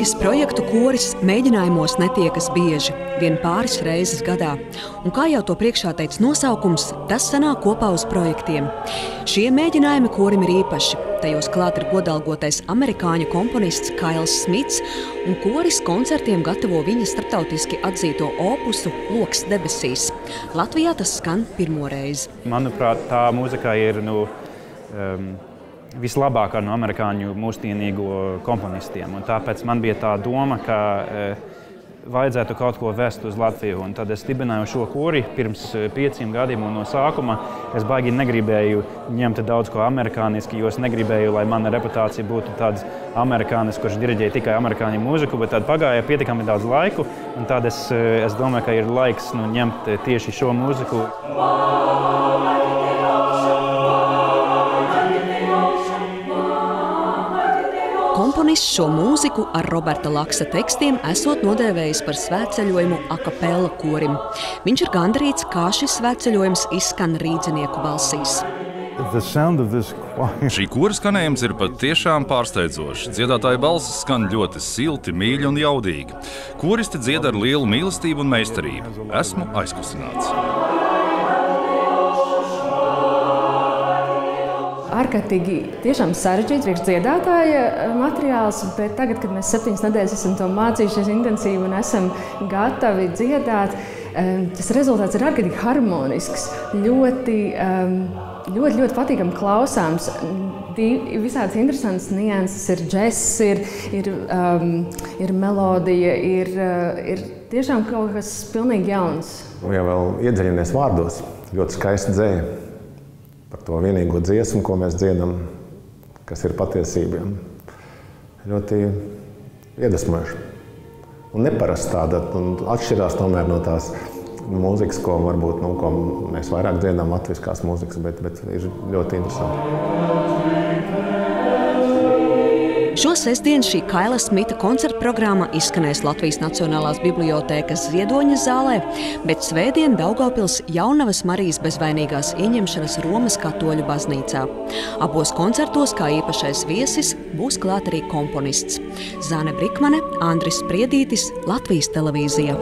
Rīgas projektu koris mēģinājumos netiekas bieži, vien pāris reizes gadā. Un kā jau to priekšā teica nosaukums, tas sanāk kopā uz projektiem. Šie mēģinājumi korim ir īpaši. Tajos klāt ir godalgotais amerikāņu komponists Kails Smits, un koris koncertiem gatavo viņa starptautiski atzīto opusu Loks debesīs. Latvijā tas skan pirmo reizi. Manuprāt, tā mūzika ir nu, um, vislabākā no amerikāņu mūsdienīgo komponistiem. Un tāpēc man bija tā doma, ka uh, vajadzētu kaut ko vest uz Latviju. Un tad es dibināju šo kori pirms pieciem gadiem, un no sākuma es baigi negribēju ņemt daudz ko amerikāniski, jo es negribēju, lai mana reputācija būtu tāds amerikānis, kurš diriģēja tikai amerikāņu mūziku, bet tad pagāja pietiekami daudz laiku, un tad es, es domāju, ka ir laiks nu, ņemt tieši šo mūziku. Komponists šo mūziku ar Roberta Laksa tekstiem esot nodēvējis par svētceļojumu akapela korim. Viņš ir gandarīts, kā šis svētceļojums izskan rīdzinieku balsīs. Šī kora skanējums ir patiešām pārsteidzošs. Dziedātāja balss skan ļoti silti, mīļi un jaudīgi. Koristi dzied ar lielu mīlestību un meistarību. Esmu aizkustināts. Ārkārtīgi sarežģīts priekšdziedātāja materiāls, bet tagad, kad mēs septiņas nedēļas esam to mācījušies intensīvi un esam gatavi dziedāt, tas rezultāts ir ārkārtīgi harmonisks, ļoti, ļoti, ļoti patīkami klausāms. Visādas interesantas nianses ir džeks, ir, ir, um, ir melodija, ir, ir tiešām kaut kas pilnīgi jauns. Ja vēl iedziļināties vārdos, ļoti skaisti dzēja par to vienīgo dziesmu, ko mēs dziedam, kas ir patiesība. Ļoti iedvesmojoši. Un neparasti tāda, un atšķirās tomēr no tās mūzikas, ko varbūt nu, ko mēs vairāk dziedam, latviskās mūzikas, bet, bet ir ļoti interesanti. Šo sestdienu šī Kaila Smita koncerta programma izskanēs Latvijas Nacionālās bibliotēkas Ziedoņa zālē, bet svētdien Daugavpils Jaunavas Marijas bezvainīgās ieņemšanas Romas katoļu baznīcā. Abos koncertos kā īpašais viesis būs klāt arī komponists. Zāne Brikmane, Andris Spriedītis, Latvijas televīzija.